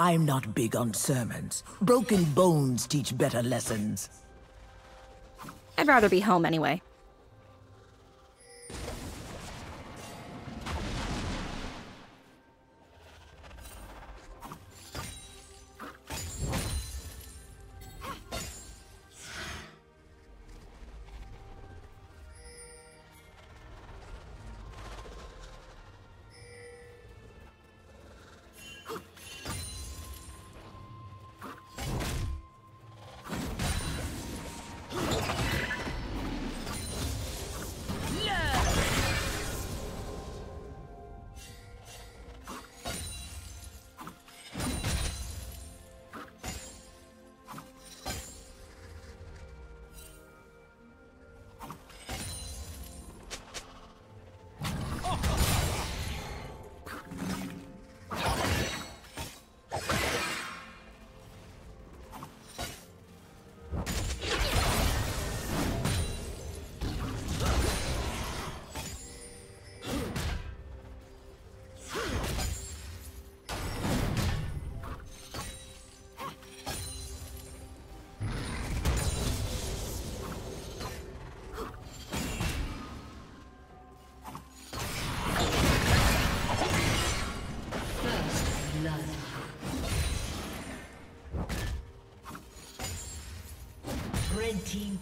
I'm not big on sermons. Broken bones teach better lessons. I'd rather be home anyway.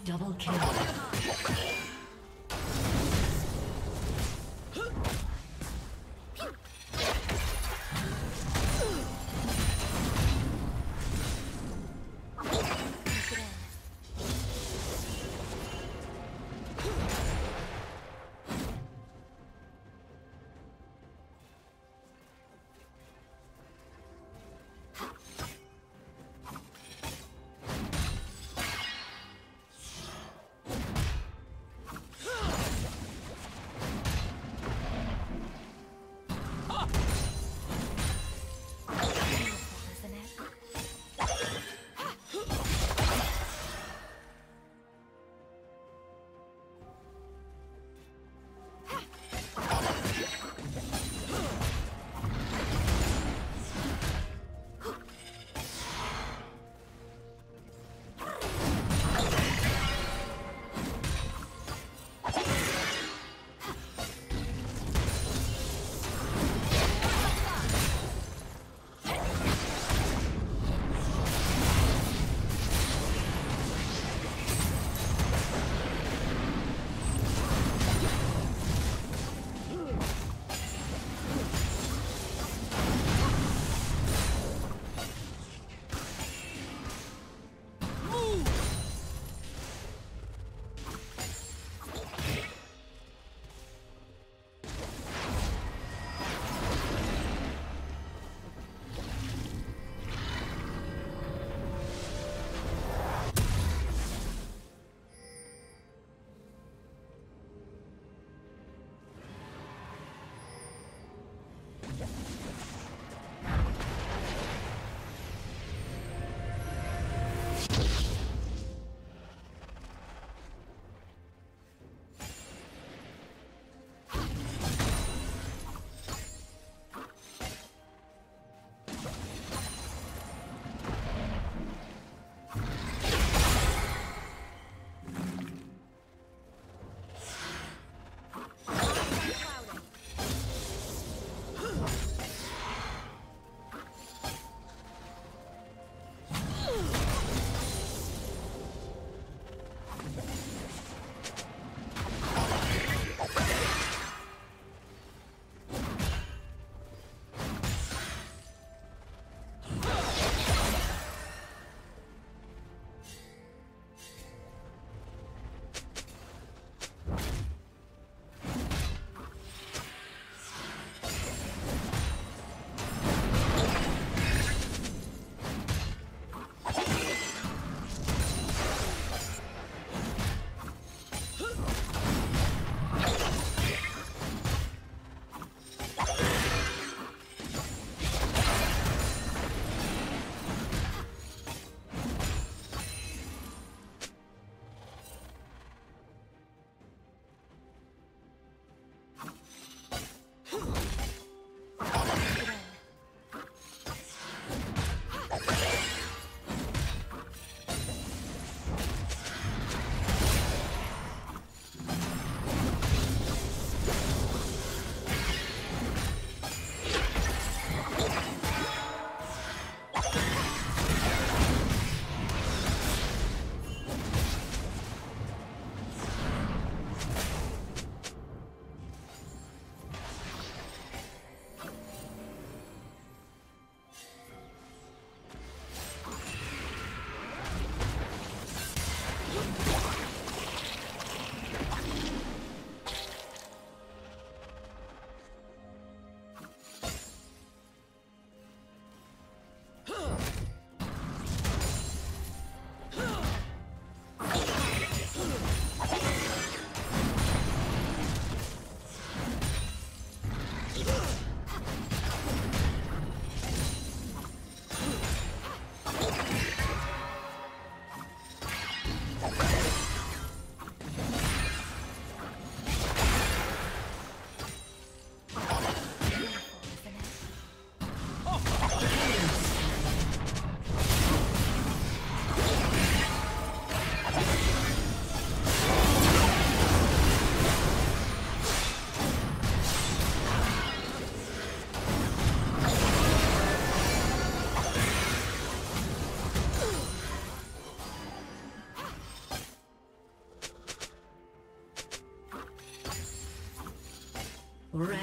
Double kill. Yeah.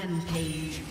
Rampage.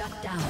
Shut down.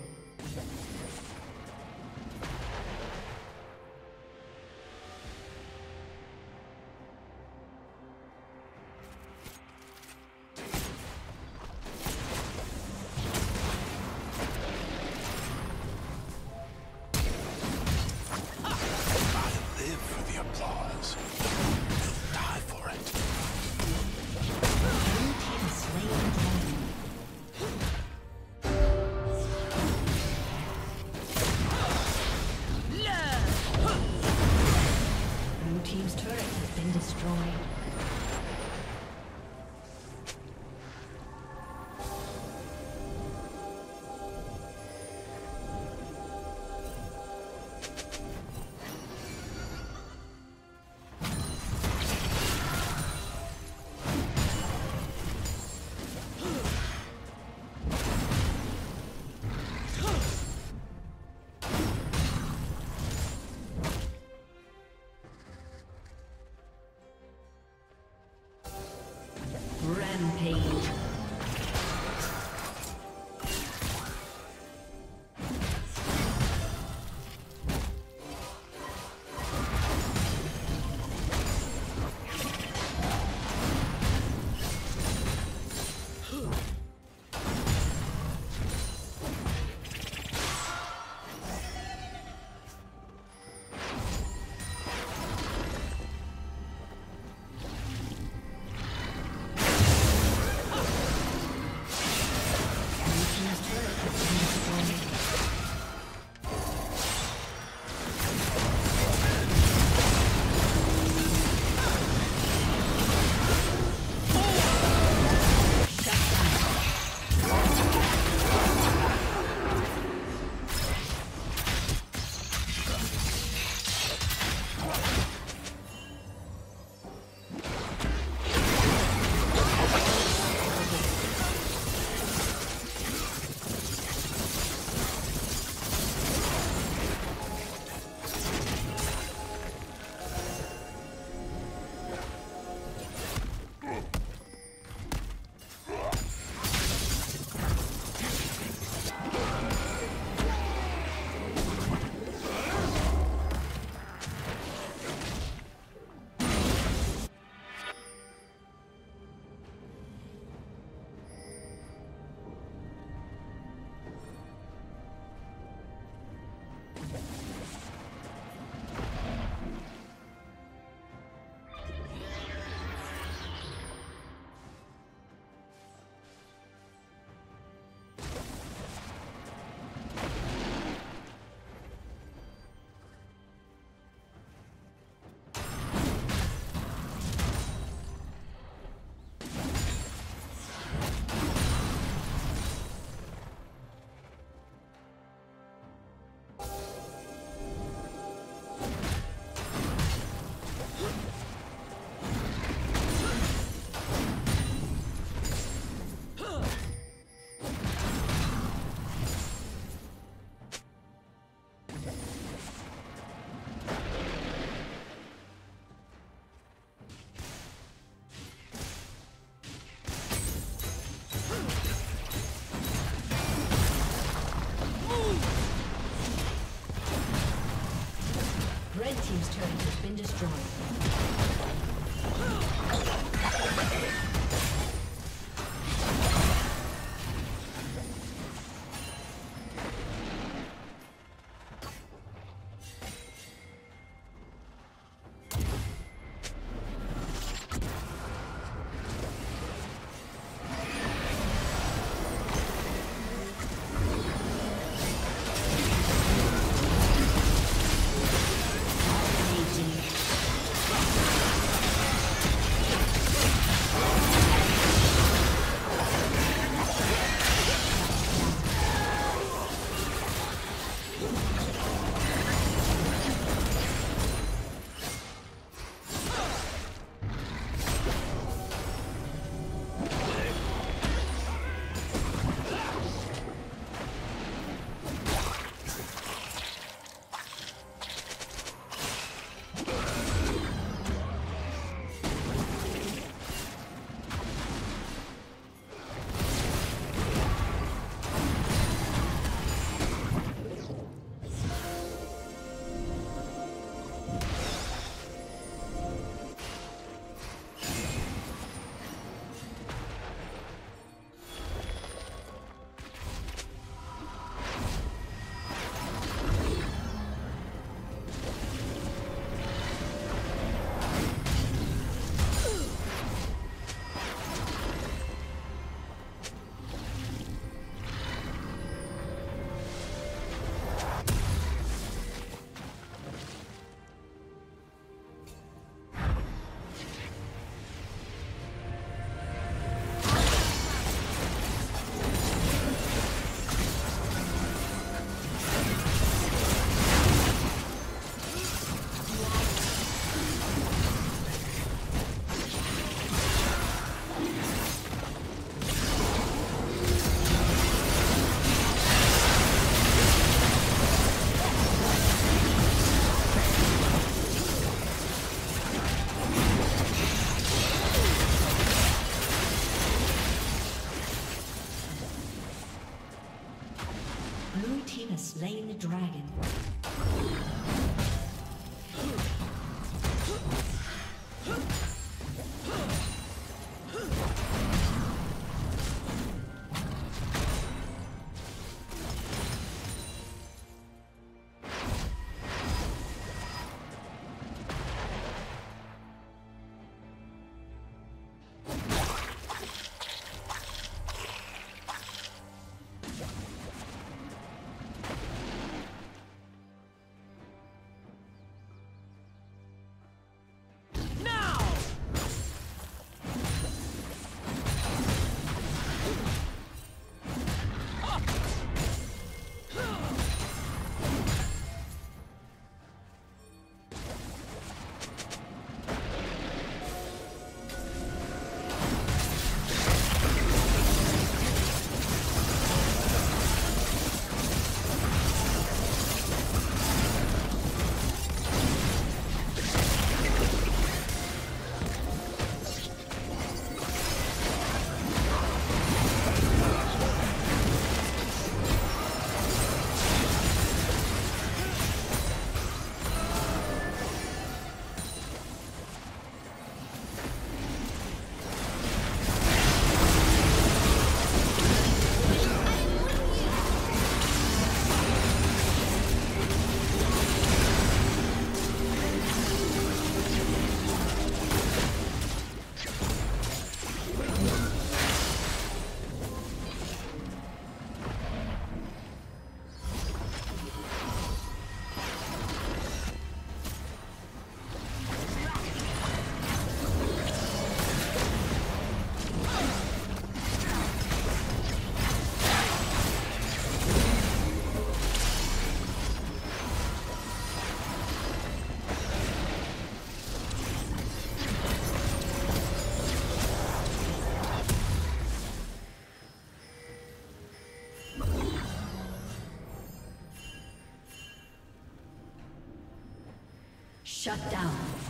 Shut down.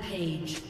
Rampage.